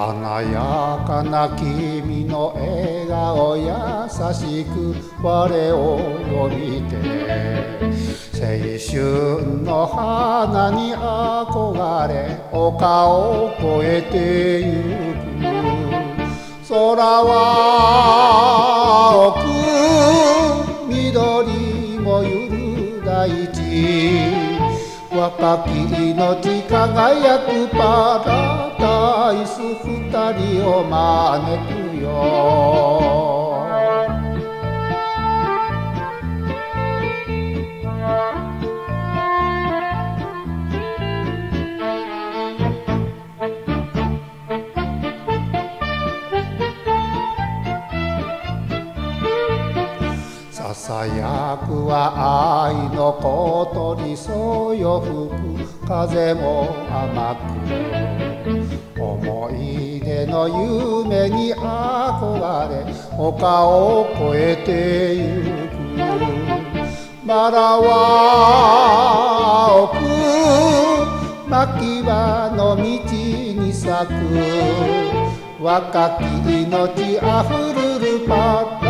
華やかな君の笑顔優しく我を呼びて青春の花に憧れ丘を越えてゆく。空は青く緑もゆる大地若き命輝くパラダイス二人を招くよ。ささやくは愛の小鳥そよ吹く風も甘く思い出の夢に憧れ丘を越えてゆく。バラは青く牧場の道に咲く。若き命あふるるパラダイス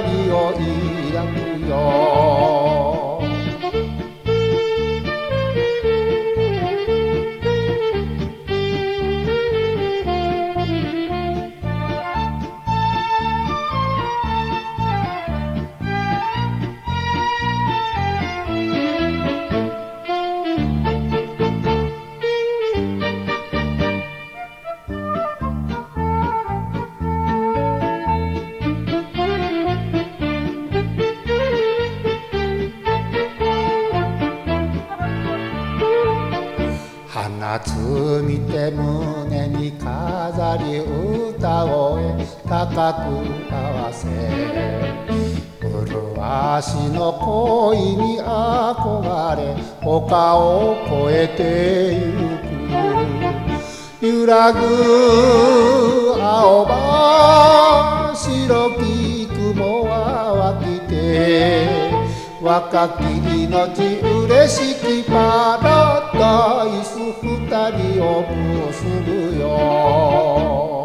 二人を花摘みて胸に飾り歌声高く合わせ麗しの恋に憧れ丘を越えてゆく。揺らぐ青葉白き雲は湧きて若き命嬉しきパラ椅子二人をすぶよ。